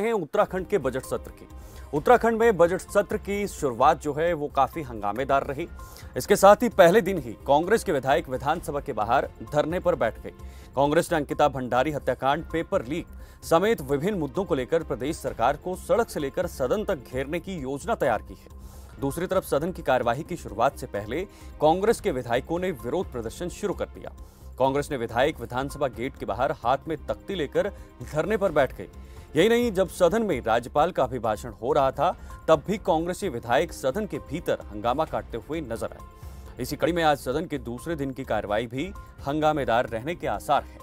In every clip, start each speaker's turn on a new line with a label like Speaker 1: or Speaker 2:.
Speaker 1: हैं उत्तराखंड के बजट सत्र की। उत्तराखंड में बजट सत्र की शुरुआत जो है, वो काफ़ी हंगामेदार रही। इसके साथ ही पहले दिन ही कांग्रेस के विधायक विधानसभा के बाहर धरने पर बैठ गए कांग्रेस ने अंकिता भंडारी हत्याकांड, पेपर लीक समेत विभिन्न मुद्दों को लेकर प्रदेश सरकार को सड़क से लेकर सदन तक घेरने की योजना तैयार की है। दूसरी तरफ़ सदन की कार्यवाही की शुरुआत से पहले कांग्रेस के विधायकों ने विरोध प्रदर्शन शुरू कर दिया। कांग्रेस ने विधायक विधानसभा गेट के बाहर हाथ में तख्ती लेकर धरने पर बैठ गए। यही नहीं, जब सदन में राज्यपाल का अभिभाषण हो रहा था, तब भी कांग्रेसी विधायक सदन के भीतर हंगामा काटते हुए नज़र आए। इसी कड़ी में आज सदन के दूसरे दिन की कार्रवाई भी हंगामेदार रहने के आसार हैं।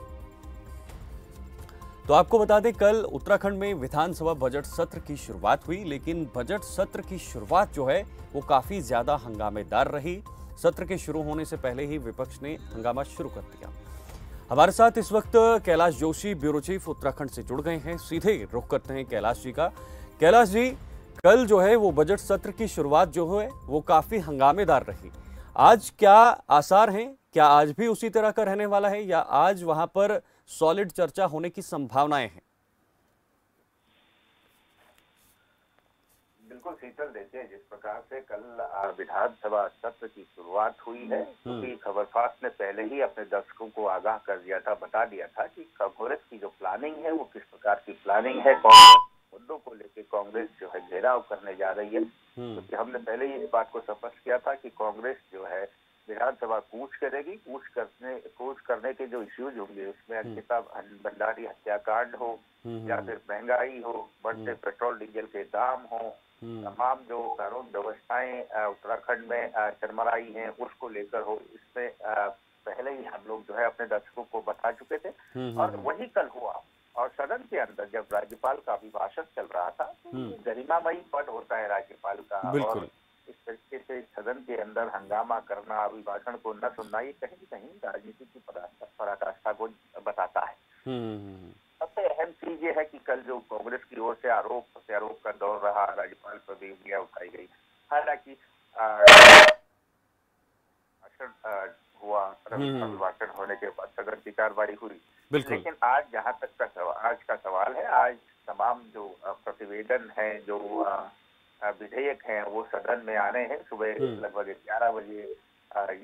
Speaker 1: तो आपको बता दें, कल उत्तराखंड में विधानसभा बजट सत्र की शुरुआत हुई, लेकिन बजट सत्र की शुरुआत जो है, वो काफ़ी ज़्यादा हंगामेदार रही। सत्र के शुरू होने से पहले ही विपक्ष ने हंगामा शुरू कर दिया। हमारे साथ इस वक्त कैलाश जोशी, ब्यूरो चीफ, उत्तराखंड से जुड़ गए हैं। सीधे रुख करते हैं कैलाश जी का। कैलाश जी, कल जो है वो बजट सत्र की शुरुआत जो है वो काफ़ी हंगामेदार रही। आज क्या आसार हैं? क्या आज भी उसी तरह का रहने वाला है या आज वहाँ पर सॉलिड चर्चा होने की संभावनाएँ हैं?
Speaker 2: बिल्कुल शीतल देते हैं जिस प्रकार से कल विधानसभा सत्र की शुरुआत हुई है क्योंकि खबरफास्ट ने पहले ही अपने दर्शकों को आगाह कर दिया था बता दिया था कि कांग्रेस की जो प्लानिंग है वो किस प्रकार की प्लानिंग है कांग्रेस मुद्दों को लेकर कांग्रेस जो है घेराव करने जा रही है। क्योंकि हमने पहले ही इस बात को स्पष्ट किया था कि कांग्रेस जो है विधानसभा कूच करेगी कूच करने कूच करने के जो इश्यूज़ होंगे उसमें अंकिता भंडारी हत्याकांड हो या फिर महँगाई हो बढ़ते पेट्रोल डीजल के दाम हो तमाम जो कानून व्यवस्थाएँ उत्तराखंड में चरमराई हैं उसको लेकर हो इसमें पहले ही हम लोग जो है अपने दर्शकों को बता चुके थे। और वही कल हुआ और सदन के अंदर जब राज्यपाल का अभिभाषण चल रहा था तो गरिमामयी पद होता है राज्यपाल का। और इस तरीके से सदन के अंदर हंगामा करना अभिभाषण को न सुनना ये कहीं कहीं राजनीति की पराकाष्ठा को बताता है। ये है कि कल जो कांग्रेस की ओर से आरोप प्रत्यारोप का दौर रहा राज्यपाल पर भी उंगलियाँ उठाई गई। हालाँकि भाषण हुआ अभिभाषण होने के बाद सदन की कार्रवाई हुई। लेकिन आज जहाँ तक का सवाल आज का सवाल है आज तमाम जो प्रतिवेदन है जो विधेयक हैं वो सदन में आने हैं। सुबह लगभग ग्यारह बजे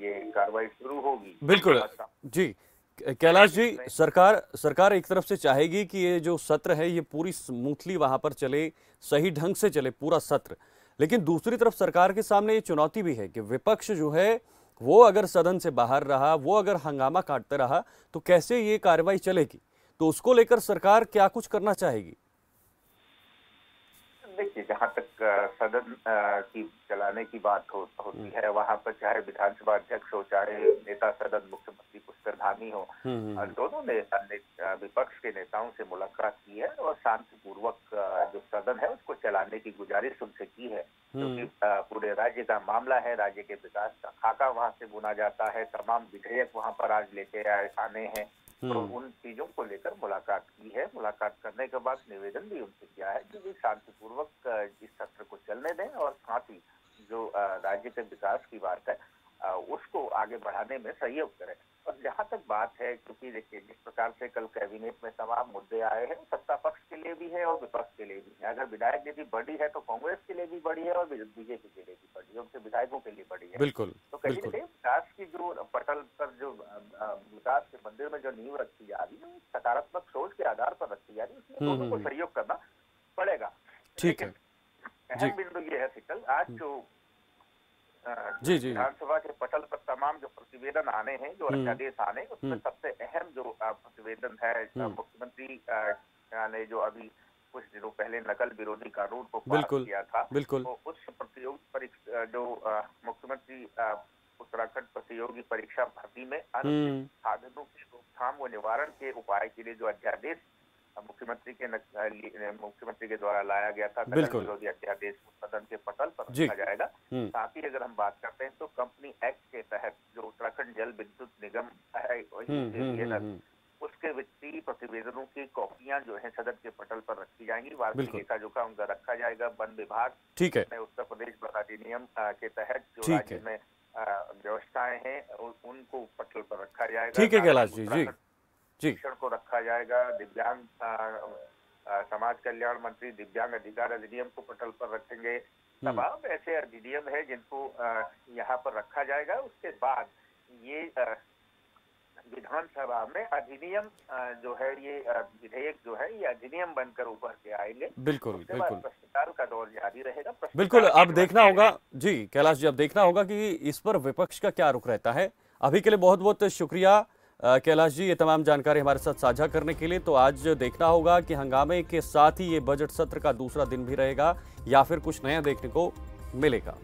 Speaker 2: ये कार्रवाई शुरू होगी।
Speaker 1: बिल्कुल। जी। कैलाश जी सरकार सरकार एक तरफ़ से चाहेगी कि ये जो सत्र है ये पूरी स्मूथली वहाँ पर चले सही ढंग से चले पूरा सत्र। लेकिन दूसरी तरफ़ सरकार के सामने ये चुनौती भी है कि विपक्ष जो है वो अगर सदन से बाहर रहा वो अगर हंगामा काटते रहा तो कैसे ये कार्रवाई चलेगी? तो उसको लेकर सरकार क्या कुछ करना चाहेगी?
Speaker 2: देखिए जहाँ तक सदन की चलाने की बात हो, होती है वहाँ पर चाहे विधानसभा अध्यक्ष हो चाहे नेता सदन मुख्यमंत्री पुष्कर धामी हो दोनों ने विपक्ष के नेताओं से मुलाकात की है और शांतिपूर्वक जो सदन है उसको चलाने की गुजारिश उनसे की है। क्योंकि पूरे राज्य का मामला है राज्य के विकास का खाका वहाँ से बुना जाता है तमाम विधेयक वहाँ पर आज लेके आने हैं। तो उन चीज़ों को लेकर मुलाकात की है। मुलाकात करने के बाद निवेदन भी उनसे किया है कि शांतिपूर्वक इस सत्र को चलने दें और साथ ही जो राज्य के विकास की बात है उसको आगे बढ़ाने में सहयोग करें। और जहाँ तक बात है क्योंकि देखिए जिस प्रकार से कल कैबिनेट में तमाम मुद्दे आए हैं सत्ता पक्ष के लिए भी है और विपक्ष के लिए भी है। अगर विधायक यदि बड़ी है तो कांग्रेस के लिए भी बड़ी है और बीजेपी के लिए भी बड़ी है उनके विधायकों के लिए बड़ी है।
Speaker 1: बिल्कुल
Speaker 2: तो कहीं ना कहीं विकास की जो पटल पर जो विकास के मंदिर में जो नींव रखी जा रही है सकारात्मक सोच के आधार पर रखी जा रही है उसमें दोनों को सहयोग करना पड़ेगा।
Speaker 1: ठीक है।
Speaker 2: अहम बिंदु ये है शिकल आज जो
Speaker 1: जी जी।
Speaker 2: विधानसभा के पटल पर तमाम जो प्रतिवेदन आने हैं जो अध्यादेश आने उसमें सबसे अहम जो प्रतिवेदन है मुख्यमंत्री ने जो अभी कुछ दिनों पहले नकल विरोधी कानून को पास किया था
Speaker 1: बिल्कुल।
Speaker 2: तो उस प्रतियोगी जो मुख्यमंत्री उत्तराखंड प्रतियोगी परीक्षा भर्ती में अन्य साधनों की रोकथाम व निवारण के उपाय के लिए जो अध्यादेश मुख्यमंत्री के मुख्यमंत्री के द्वारा लाया गया था विरोधी अध्यादेश सदन के पटल पर रखा जाएगा। साथ ही अगर हम बात करते हैं तो कंपनी एक्ट के तहत जो उत्तराखंड जल विद्युत निगम है उसके वित्तीय प्रतिवेदनों की कॉपियाँ जो है सदन के पटल पर रखी जाएँगी। वार्षिक लेखा जोखा उनका रखा जाएगा। वन विभाग
Speaker 1: ठीक है।
Speaker 2: उत्तर प्रदेश अधिनियम के तहत जो राज्य में व्यवस्थाएँ हैं उनको पटल पर रखा जाएगा।
Speaker 1: ठीक है कैलाश जी जी।
Speaker 2: रखा जाएगा दिव्यांग समाज कल्याण मंत्री दिव्यांग अधिकार अधिनियम को पटल पर रखेंगे। तमाम ऐसे अधिनियम है जिनको यहाँ पर रखा जाएगा। उसके बाद ये विधानसभा में अधिनियम जो है ये विधेयक जो है ये अधिनियम बनकर उभर के आएँगे।
Speaker 1: बिल्कुल बिल्कुल।
Speaker 2: प्रश्नकाल का दौर जारी रहेगा।
Speaker 1: बिल्कुल अब देखना होगा। जी कैलाश जी अब देखना होगा कि इस पर विपक्ष का क्या रुख रहता है। अभी के लिए बहुत बहुत शुक्रिया। कैलाश जी, ये तमाम जानकारी हमारे साथ साझा करने के लिए तो आज देखना होगा कि हंगामे के साथ ही ये बजट सत्र का दूसरा दिन भी रहेगा या फिर कुछ नया देखने को मिलेगा।